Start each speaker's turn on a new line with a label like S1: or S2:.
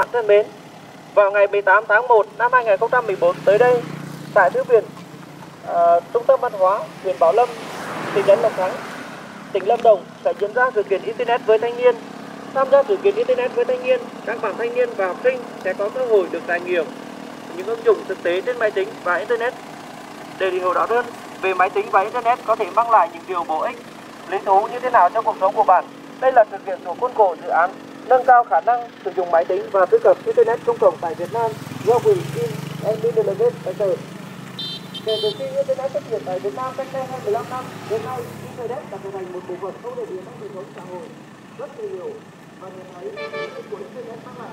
S1: bạn thân mến, vào ngày 18 tháng 1 năm 2014 tới đây, tại Thư viện uh, Trung tâm Văn hóa huyện Bảo Lâm, thị trấn Lộc Thắng, tỉnh Lâm Đồng sẽ diễn ra sự kiện Internet với thanh niên. Tham gia sự kiện Internet với thanh niên, các bạn thanh niên và học sinh sẽ có cơ hội được trải nghiệm những ứng dụng thực tế trên máy tính và Internet để hiểu rõ hơn về máy tính và Internet có thể mang lại những điều bổ ích, lý thú như thế nào trong cuộc sống của bạn. Đây là thực hiện thuộc khuôn khổ dự án nâng cao khả năng sử dụng máy tính và truy cập Internet công cộng tại Việt Nam do quỹ Kim and Delegate tài trợ. Kể từ khi Internet xuất hiện tại Việt Nam cách đây 25 năm, đến nay Internet đã trở thành một bộ phận không thể thiếu trong đời sống xã hội rất nhiều và nhận thấy những của Internet mang lại.